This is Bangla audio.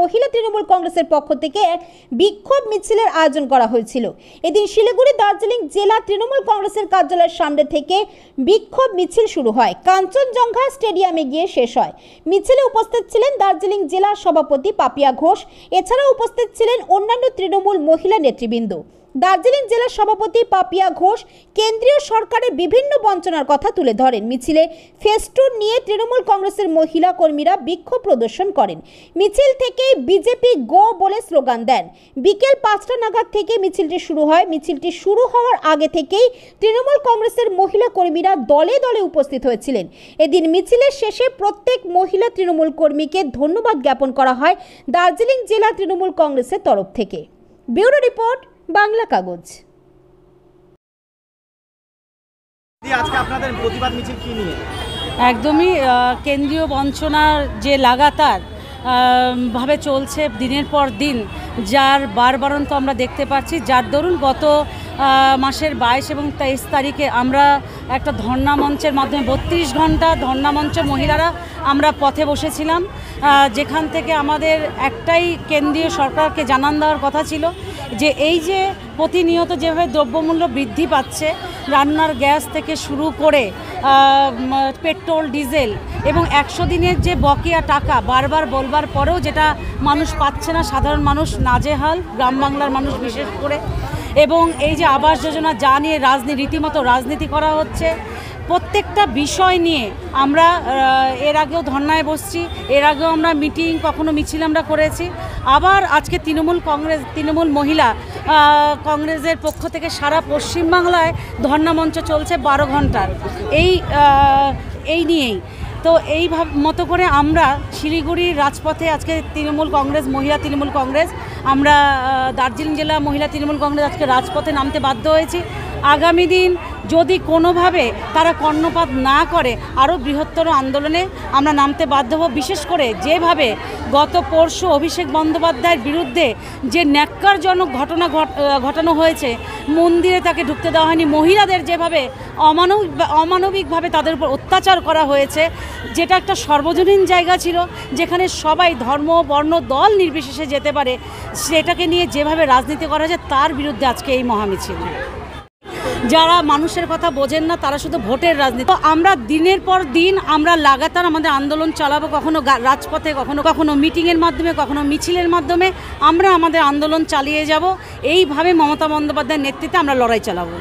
মহিলা তৃণমূল কংগ্রেসের পক্ষ থেকে এক বিক্ষোভ মিছিলের আয়োজন করা হয়েছিল। এদিন শিলিগুড়ি দার্জিলিং জেলা তৃণমূল কংগ্রেসের কার্যালয়ের সামনে থেকে বিক্ষোভ মিছিল শুরু হয়। কাঞ্চনজঙ্ঘা স্টেডিয়ামে গিয়ে শেষ হয়। মিছিলে উপস্থিত ছিলেন দার্জিলিং জেলা সভাপতি পাপিয়া ঘোষ। এছাড়াও উপস্থিত ছিলেন অন্যান্য তৃণমূল মহিলা নেতৃবৃন্দ। দার্জিলিং জেলা সভাপতি পাপিয়া ঘোষ কেন্দ্রীয় সরকারের বিভিন্ন বঞ্চনার কথা তুলে ধরেন। মিছিলে ফেস্টুন নিয়ে তৃণমূল কংগ্রেসের মহিলা কর্মীরা বিক্ষোভ প্রদর্শন করেন। মিছিল থেকে বিজেপি গো বলে স্লোগান দেন। বিকেল পাঁচটা নাগাদ থেকে মিছিলটি শুরু হয়। মিছিলটি শুরু হওয়ার আগে থেকেই তৃণমূল কংগ্রেসের মহিলা কর্মীরা দলে দলে উপস্থিত হয়েছিলেন। এদিন মিছিলের শেষে প্রত্যেক মহিলা তৃণমূল কর্মীকে ধন্যবাদ জ্ঞাপন করা হয় দার্জিলিং জেলা তৃণমূল কংগ্রেসের তরফ থেকে। ব্যুরো রিপোর্ট বাংলা কাগজ। আজকে আপনাদের প্রতিবাদ মিছিল কি নিয়ে? একদমই কেন্দ্রীয় বঞ্চনার যে লাগাতার ভাবে চলছে দিনের পর দিন যার বারবারন্ত আমরা দেখতে পাচ্ছি। যার দরুন গত মাসের বাইশ এবং তেইশ তারিখে আমরা একটা ধর্ণা মঞ্চের মাধ্যমে বত্রিশ ঘণ্টা ধর্ণা মঞ্চ মহিলারা আমরা পথে বসেছিলাম। যেখান থেকে আমাদের একটাই কেন্দ্রীয় সরকারকে জানান দেওয়ার কথা ছিল। যে এই যে প্রতিনিয়ত যেভাবে দ্রব্যমূল্য বৃদ্ধি পাচ্ছে, রান্নার গ্যাস থেকে শুরু করে পেট্রোল, ডিজেল এবং একশো দিনের যে বকেয়া টাকা বারবার বলবার পরেও যেটা মানুষ পাচ্ছে না, সাধারণ মানুষ নাজেহাল, গ্রাম বাংলার মানুষ বিশেষ করে। এবং এই যে আবাস যোজনা যা নিয়ে রাজনীতি, রীতিমতো রাজনীতি করা হচ্ছে প্রত্যেকটা বিষয় নিয়ে আমরা এর আগেও ধর্নায় বসছি, এর আগেও আমরা মিটিং কখনো মিছিল আমরা করেছি। আবার আজকে তৃণমূল কংগ্রেস, তৃণমূল মহিলা কংগ্রেসের পক্ষ থেকে সারা পশ্চিমবাংলায় ধর্না মঞ্চ চলছে বারো ঘণ্টার। এই এই নিয়েই। তো এই মতো করে আমরা শিলিগুড়ির রাজপথে আজকে তৃণমূল কংগ্রেস, মহিলা তৃণমূল কংগ্রেস, আমরা দার্জিলিং জেলা মহিলা তৃণমূল কংগ্রেস আজকে রাজপথে নামতে বাধ্য হয়েছি। আগামী দিন যদি কোনোভাবে তারা কর্ণপাত না করে আরও বৃহত্তর আন্দোলনে আমরা নামতে বাধ্য হব, বিশেষ করে যেভাবে গত পরশু অভিষেক বন্দ্যোপাধ্যায়ের বিরুদ্ধে যে ন্যাক্কারজনক ঘটনা ঘট- ঘটানো হয়েছে, মন্দিরে তাকে ঢুকতে দেওয়া হয়নি, মহিলাদের যেভাবে অমানবিক অমানবিকভাবে তাদের উপর অত্যাচার করা হয়েছে, যেটা একটা সর্বজনীন জায়গা ছিল, যেখানে সবাই ধর্ম, বর্ণ, দল নির্বিশেষে যেতে পারে, সেটাকে নিয়ে যেভাবে রাজনীতি করা হয়েছে, তার বিরুদ্ধে আজকে এই মহামিছিল। যারা মানুষের কথা বোঝেন না, তারা শুধু ভোটের রাজনীতি। আমরা দিনের পর দিন আমরা লাগাতার আমাদের আন্দোলন চালাবো, কখনো রাজপথে, কখনো কখনো মিটিংয়ের মাধ্যমে, কখনো মিছিলের মাধ্যমে। আমরা আমাদের আন্দোলন চালিয়ে যাব। এইভাবে মমতা বন্দ্যোপাধ্যায়ের নেতৃত্বে আমরা লড়াই চালাবো।